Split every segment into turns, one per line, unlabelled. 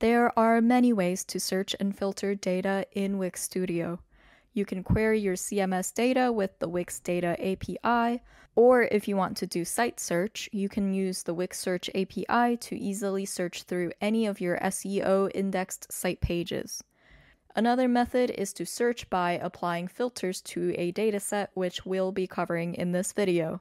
There are many ways to search and filter data in Wix Studio. You can query your CMS data with the Wix Data API, or if you want to do site search, you can use the Wix Search API to easily search through any of your SEO indexed site pages. Another method is to search by applying filters to a dataset, which we'll be covering in this video.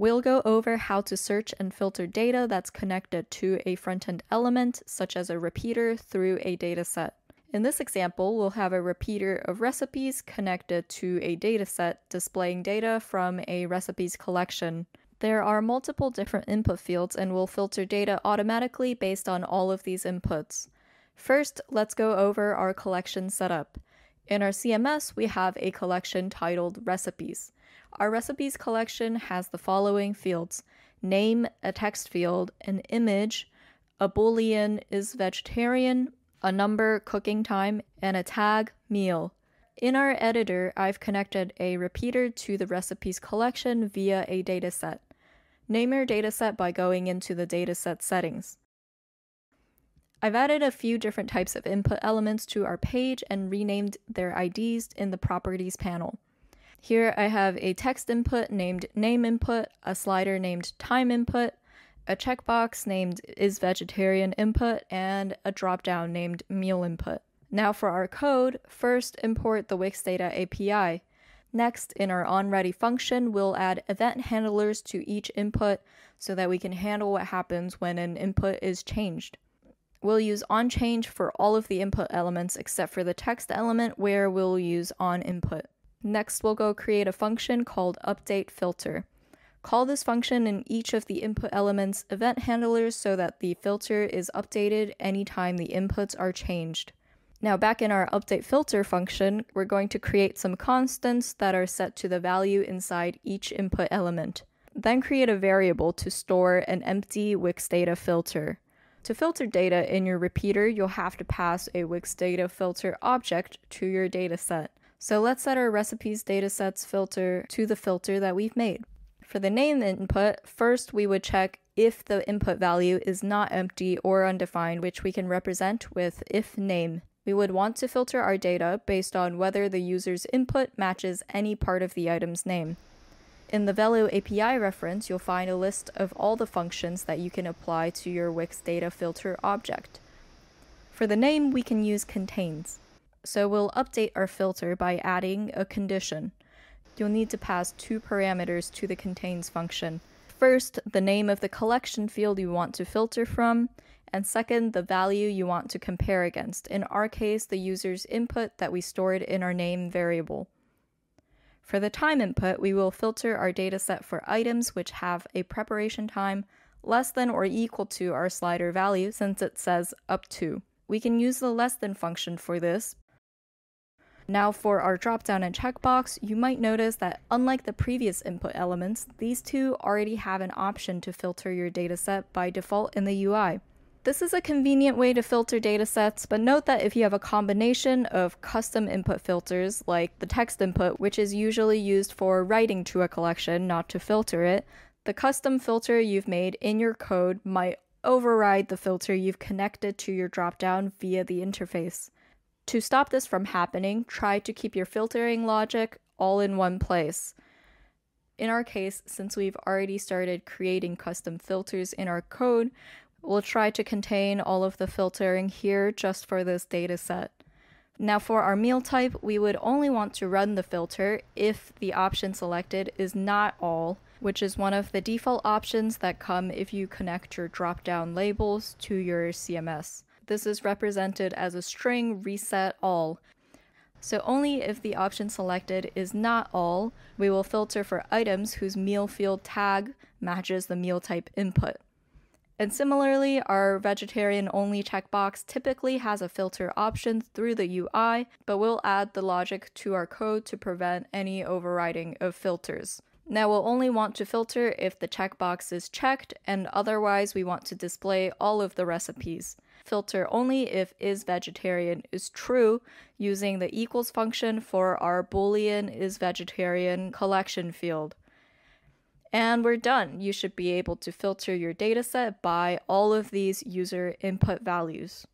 We'll go over how to search and filter data that's connected to a front-end element, such as a repeater, through a dataset. In this example, we'll have a repeater of recipes connected to a dataset displaying data from a recipes collection. There are multiple different input fields and we'll filter data automatically based on all of these inputs. First, let's go over our collection setup. In our CMS, we have a collection titled Recipes. Our Recipes collection has the following fields name, a text field, an image, a boolean is vegetarian, a number cooking time, and a tag meal. In our editor, I've connected a repeater to the recipes collection via a dataset. Name your dataset by going into the dataset settings. I've added a few different types of input elements to our page and renamed their IDs in the properties panel. Here I have a text input named name input, a slider named time input, a checkbox named is vegetarian input, and a dropdown named meal input. Now for our code, first import the Wix Data API. Next, in our onReady function, we'll add event handlers to each input so that we can handle what happens when an input is changed. We'll use onChange for all of the input elements except for the text element where we'll use onInput. Next, we'll go create a function called update filter. Call this function in each of the input elements event handlers so that the filter is updated anytime the inputs are changed. Now back in our update filter function, we're going to create some constants that are set to the value inside each input element. Then create a variable to store an empty Wix data filter. To filter data in your repeater, you'll have to pass a Wix data filter object to your dataset. So let's set our recipes datasets filter to the filter that we've made. For the name input, first we would check if the input value is not empty or undefined, which we can represent with if name. We would want to filter our data based on whether the user's input matches any part of the item's name. In the Velo API reference, you'll find a list of all the functions that you can apply to your Wix data filter object. For the name, we can use contains. So we'll update our filter by adding a condition you'll need to pass two parameters to the contains function. First, the name of the collection field you want to filter from, and second, the value you want to compare against, in our case, the user's input that we stored in our name variable. For the time input, we will filter our dataset for items which have a preparation time less than or equal to our slider value since it says up to. We can use the less than function for this, now for our dropdown and checkbox, you might notice that unlike the previous input elements, these two already have an option to filter your dataset by default in the UI. This is a convenient way to filter datasets, but note that if you have a combination of custom input filters, like the text input, which is usually used for writing to a collection, not to filter it, the custom filter you've made in your code might override the filter you've connected to your dropdown via the interface. To stop this from happening, try to keep your filtering logic all in one place. In our case, since we've already started creating custom filters in our code, we'll try to contain all of the filtering here just for this data set. Now for our meal type, we would only want to run the filter if the option selected is not all, which is one of the default options that come if you connect your drop-down labels to your CMS. This is represented as a string reset all. So only if the option selected is not all, we will filter for items whose meal field tag matches the meal type input. And similarly, our vegetarian only checkbox typically has a filter option through the UI, but we'll add the logic to our code to prevent any overriding of filters. Now we'll only want to filter if the checkbox is checked, and otherwise we want to display all of the recipes filter only if is vegetarian is true using the equals function for our boolean is vegetarian collection field. And we're done. You should be able to filter your dataset by all of these user input values.